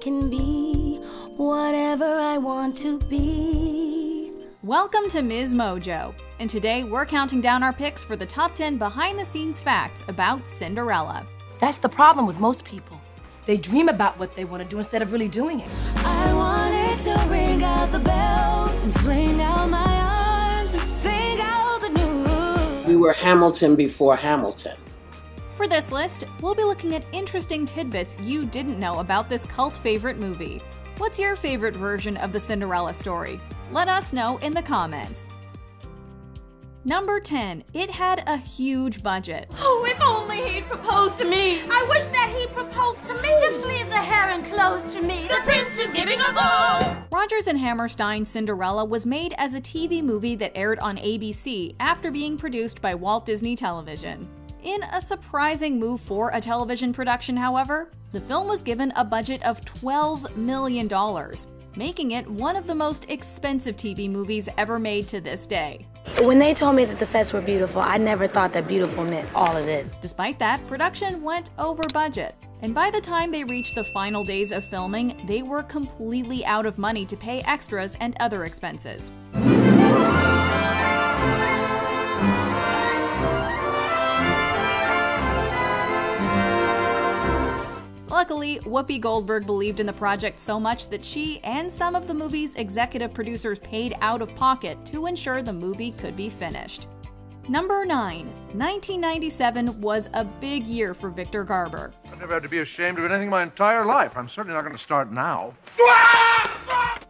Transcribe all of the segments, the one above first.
can be whatever I want to be. Welcome to Ms. Mojo, and today we're counting down our picks for the top 10 behind the scenes facts about Cinderella. That's the problem with most people. They dream about what they want to do instead of really doing it. I wanted to ring out the bells and fling out my arms and sing out the news. We were Hamilton before Hamilton. For this list, we'll be looking at interesting tidbits you didn't know about this cult favorite movie. What's your favorite version of the Cinderella story? Let us know in the comments. Number 10. It had a huge budget. Oh, if only he'd proposed to me. I wish that he'd proposed to me. Just leave the hair and clothes to me. The prince is giving a ball. Rodgers and Hammerstein's Cinderella was made as a TV movie that aired on ABC after being produced by Walt Disney Television. In a surprising move for a television production, however, the film was given a budget of $12 million, making it one of the most expensive TV movies ever made to this day. When they told me that the sets were beautiful, I never thought that beautiful meant all of this. Despite that, production went over budget. And by the time they reached the final days of filming, they were completely out of money to pay extras and other expenses. Luckily, Whoopi Goldberg believed in the project so much that she and some of the movie's executive producers paid out of pocket to ensure the movie could be finished. Number 9. 1997 was a big year for Victor Garber. I've never had to be ashamed of anything my entire life. I'm certainly not going to start now.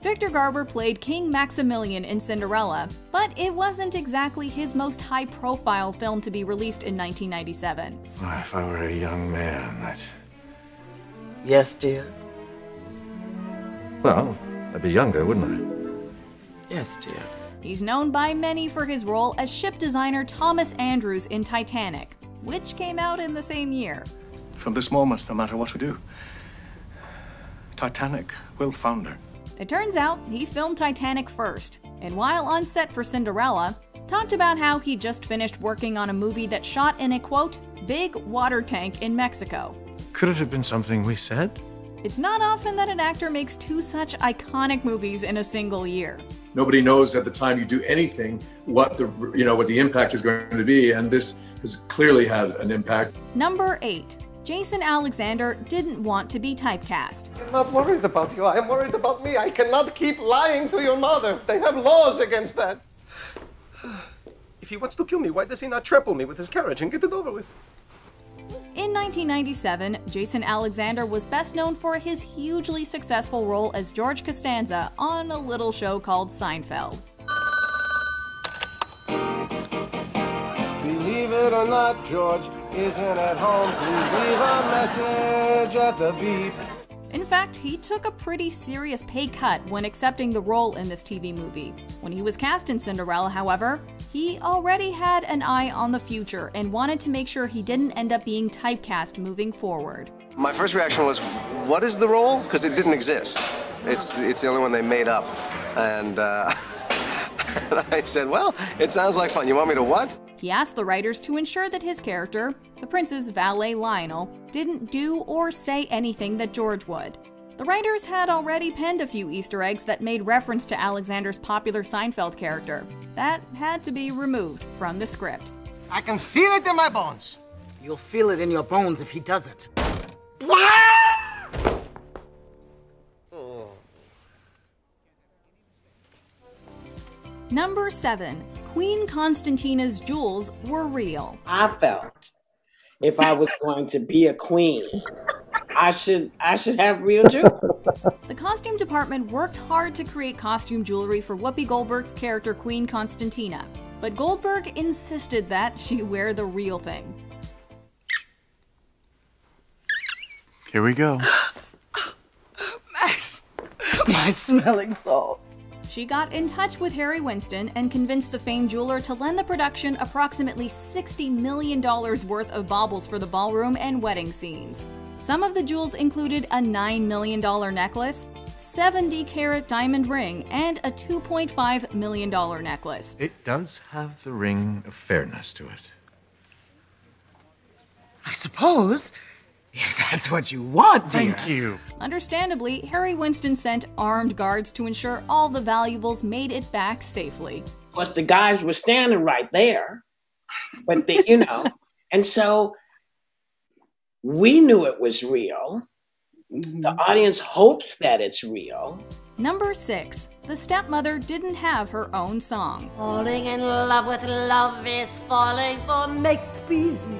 Victor Garber played King Maximilian in Cinderella, but it wasn't exactly his most high profile film to be released in 1997. If I were a young man, I'd. Yes, dear. Well, I'd be younger, wouldn't I? Yes, dear. He's known by many for his role as ship designer Thomas Andrews in Titanic, which came out in the same year. From this moment, no matter what we do, Titanic will founder. It turns out he filmed Titanic first, and while on set for Cinderella, talked about how he just finished working on a movie that shot in a quote, big water tank in Mexico. Could it have been something we said? It's not often that an actor makes two such iconic movies in a single year. Nobody knows at the time you do anything what the you know what the impact is going to be, and this has clearly had an impact. Number 8. Jason Alexander didn't want to be typecast. I'm not worried about you. I am worried about me. I cannot keep lying to your mother. They have laws against that. If he wants to kill me, why does he not trample me with his carriage and get it over with? In 1997, Jason Alexander was best known for his hugely successful role as George Costanza on a little show called Seinfeld. Believe it or not, George isn't at home. Please leave a message at the beep. In fact, he took a pretty serious pay cut when accepting the role in this TV movie. When he was cast in Cinderella, however, he already had an eye on the future and wanted to make sure he didn't end up being typecast moving forward. My first reaction was, what is the role? Because it didn't exist. It's, it's the only one they made up. And uh, I said, well, it sounds like fun. You want me to what? He asked the writers to ensure that his character, the prince's valet Lionel, didn't do or say anything that George would. The writers had already penned a few Easter eggs that made reference to Alexander's popular Seinfeld character. That had to be removed from the script. I can feel it in my bones. You'll feel it in your bones if he doesn't. Number 7. Queen Constantina's jewels were real. I felt if I was going to be a queen, I should I should have real jewelry. The costume department worked hard to create costume jewelry for Whoopi Goldberg's character Queen Constantina, but Goldberg insisted that she wear the real thing. Here we go. Max! My smelling salts. She got in touch with Harry Winston and convinced the famed jeweler to lend the production approximately $60 million worth of baubles for the ballroom and wedding scenes. Some of the jewels included a $9 million necklace, 70 carat diamond ring, and a $2.5 million necklace. It does have the ring of fairness to it. I suppose. If that's what you want, dear. Thank you. Understandably, Harry Winston sent armed guards to ensure all the valuables made it back safely. Of course, the guys were standing right there, but they, you know, and so we knew it was real. Mm-hmm. The audience hopes that it's real. Number 6. The stepmother didn't have her own song. Falling in love with love is falling for make believe.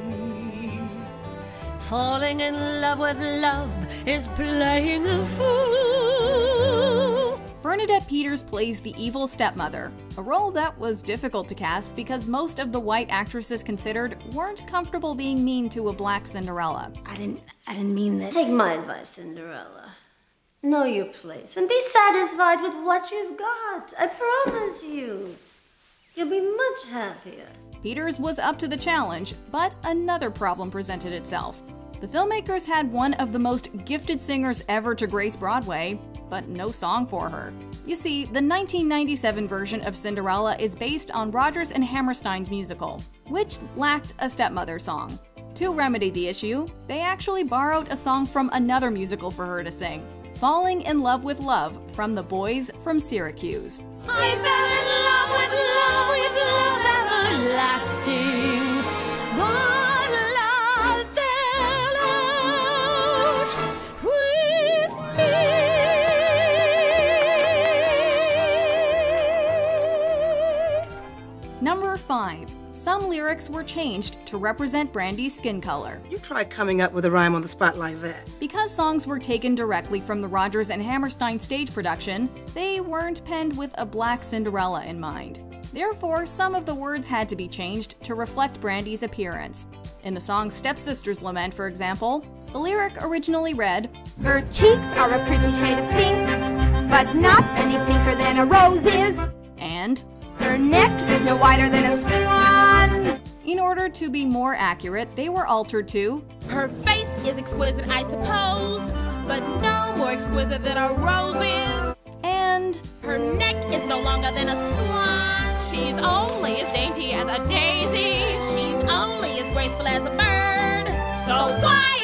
Falling in love with love is playing the fool. Bernadette Peters plays the evil stepmother, a role that was difficult to cast because most of the white actresses considered weren't comfortable being mean to a black Cinderella. I didn't I didn't mean that. Take my advice, Cinderella. Know your place and be satisfied with what you've got. I promise you. You'll be much happier. Peters was up to the challenge, but another problem presented itself. The filmmakers had one of the most gifted singers ever to grace Broadway, but no song for her. You see, the 1997 version of Cinderella is based on Rodgers and Hammerstein's musical, which lacked a stepmother song. To remedy the issue, they actually borrowed a song from another musical for her to sing, Falling in Love with Love from the Boys from Syracuse. I fell in love with love with love everlasting. But Some lyrics were changed to represent Brandy's skin color. You try coming up with a rhyme on the spot like that. Because songs were taken directly from the Rodgers and Hammerstein stage production, they weren't penned with a black Cinderella in mind. Therefore, some of the words had to be changed to reflect Brandy's appearance. In the song Stepsister's Lament, for example, the lyric originally read, Her cheeks are a pretty shade of pink, but not any pinker than a rose is. and Her neck is no wider than a swan. In order to be more accurate, they were altered to Her face is exquisite, I suppose, but no more exquisite than a rose is. And her neck is no longer than a swan. She's only as dainty as a daisy. She's only as graceful as a bird. So why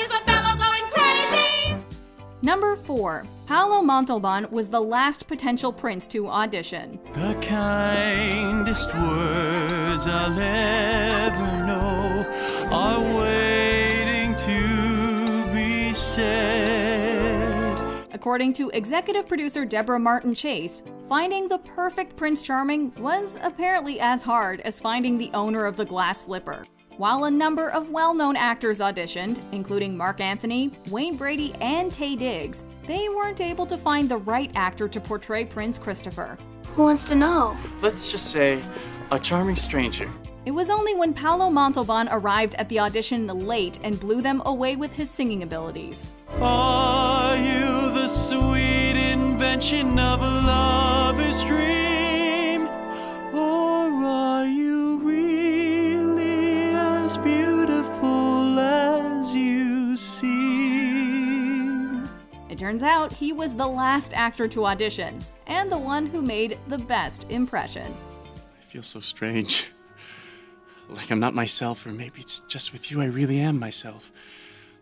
Number 4. Paolo Montalban was the last potential prince to audition. The kindest words I'll ever know are waiting to be said. According to executive producer Debra Martin Chase, finding the perfect Prince Charming was apparently as hard as finding the owner of the glass slipper. While a number of well known actors auditioned, including Marc Anthony, Wayne Brady, and Taye Diggs, they weren't able to find the right actor to portray Prince Christopher. Who wants to know? Let's just say a charming stranger. It was only when Paolo Montalban arrived at the audition late and blew them away with his singing abilities. Are you the sweet invention of a lover's dream? Seem? It turns out he was the last actor to audition, and the one who made the best impression. I feel so strange. Like I'm not myself, or maybe it's just with you I really am myself.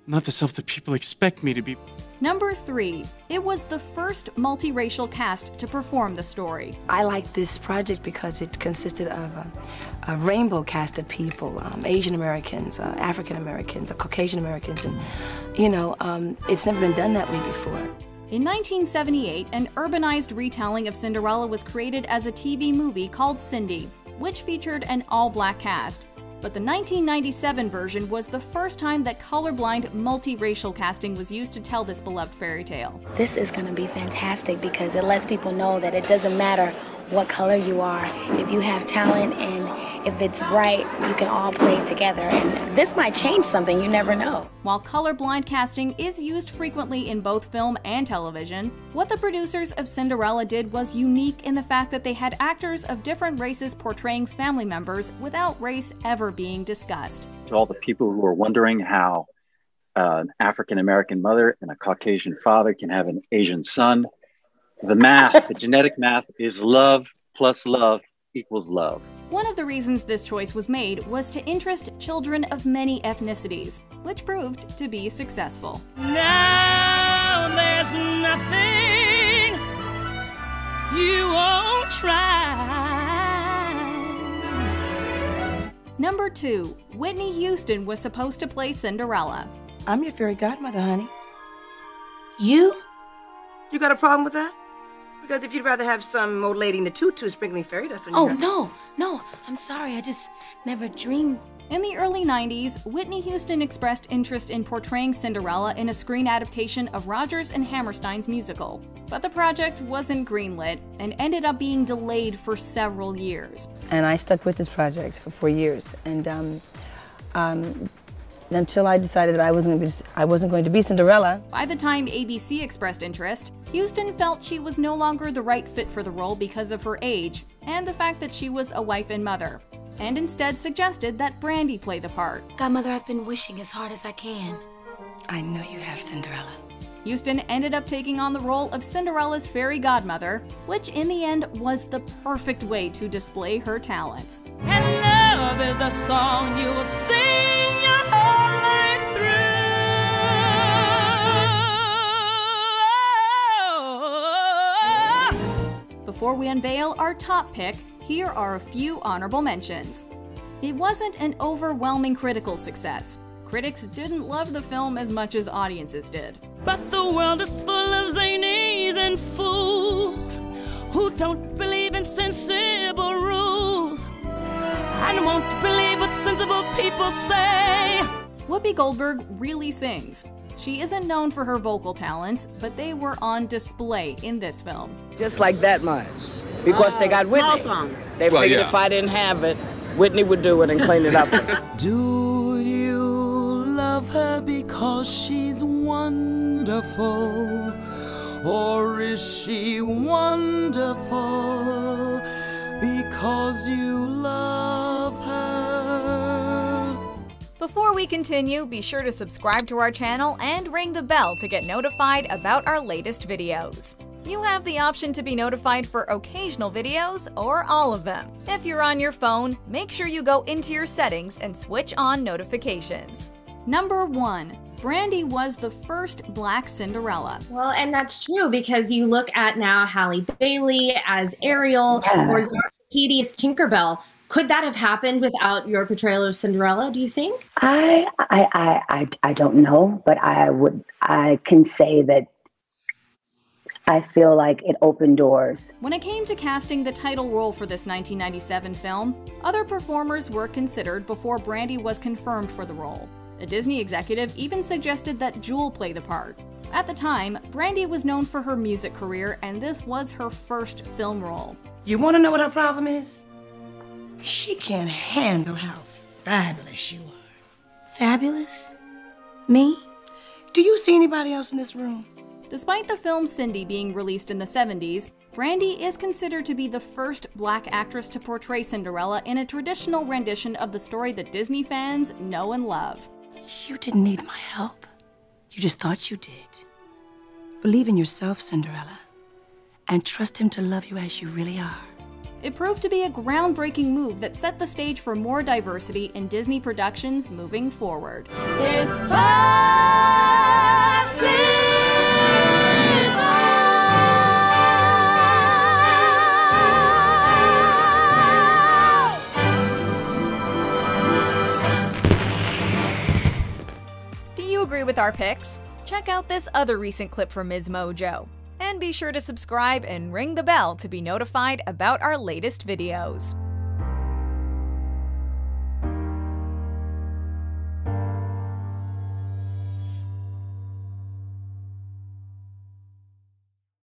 Not the self that people expect me to be. Number 3. It was the first multiracial cast to perform the story. I like this project because it consisted of a, a rainbow cast of people um, Asian Americans, uh, African Americans, uh, Caucasian Americans, and you know, um, it's never been done that way before. In 1978, an urbanized retelling of Cinderella was created as a TV movie called Cindy, which featured an all black cast. But the 1997 version was the first time that colorblind multiracial casting was used to tell this beloved fairy tale. This is going to be fantastic because it lets people know that it doesn't matter what color you are. If you have talent and if it's right, you can all play together. And this might change something, you never know. While colorblind casting is used frequently in both film and television, what the producers of Cinderella did was unique in the fact that they had actors of different races portraying family members without race ever being discussed. To all the people who are wondering how uh, an African American mother and a Caucasian father can have an Asian son, the math, the genetic math is love plus love equals love. One of the reasons this choice was made was to interest children of many ethnicities, which proved to be successful. Now there's nothing you won't try. Number 2. Whitney Houston was supposed to play Cinderella. I'm your fairy godmother, honey. You? You got a problem with that? Because if you'd rather have some old lady in a tutu sprinkling fairy dust on your Oh, hair- no, no. I'm sorry. I just never dreamed. In the early 90s, Whitney Houston expressed interest in portraying Cinderella in a screen adaptation of Rodgers and Hammerstein's musical. But the project wasn't greenlit and ended up being delayed for several years. And I stuck with this project for four years. And um, um, until I decided that I wasn't, going to be, I wasn't going to be Cinderella. By the time ABC expressed interest, Houston felt she was no longer the right fit for the role because of her age and the fact that she was a wife and mother, and instead suggested that Brandy play the part. Godmother, I've been wishing as hard as I can. I know you have, Cinderella. Houston ended up taking on the role of Cinderella's fairy godmother, which in the end was the perfect way to display her talents. And love is the song you will sing Before we unveil our top pick, here are a few honorable mentions. It wasn't an overwhelming critical success. Critics didn't love the film as much as audiences did. But the world is full of zanies and fools who don't believe in sensible rules and won't believe what sensible people say. Whoopi Goldberg really sings. She isn't known for her vocal talents, but they were on display in this film. Just like that much. Because they got oh, small Whitney. song. They Well, figured yeah. if I didn't have it, Whitney would do it and clean it up. Do you love her because she's wonderful? Or is she wonderful because you love Before we continue, be sure to subscribe to our channel and ring the bell to get notified about our latest videos. You have the option to be notified for occasional videos or all of them. If you're on your phone, make sure you go into your settings and switch on notifications. Number 1. Brandy was the first black Cinderella. Well, and that's true because you look at now Halle Bailey as Ariel Yeah. or Katie as Tinkerbell. Could that have happened without your portrayal of Cinderella, do you think? I, I, I, I, I don't know, but I would, I can say that I feel like it opened doors. When it came to casting the title role for this 1997 film, other performers were considered before Brandy was confirmed for the role. A Disney executive even suggested that Jewel play the part. At the time, Brandy was known for her music career, and this was her first film role. You want to know what her problem is? She can't handle how fabulous you are. Fabulous? Me? Do you see anybody else in this room? Despite the film Cindy being released in the 70s, Brandy is considered to be the first black actress to portray Cinderella in a traditional rendition of the story that Disney fans know and love. You didn't need my help. You just thought you did. Believe in yourself, Cinderella, and trust him to love you as you really are. It proved to be a groundbreaking move that set the stage for more diversity in Disney productions moving forward. It's Do you agree with our picks? Check out this other recent clip from Ms. Mojo. And be sure to subscribe and ring the bell to be notified about our latest videos.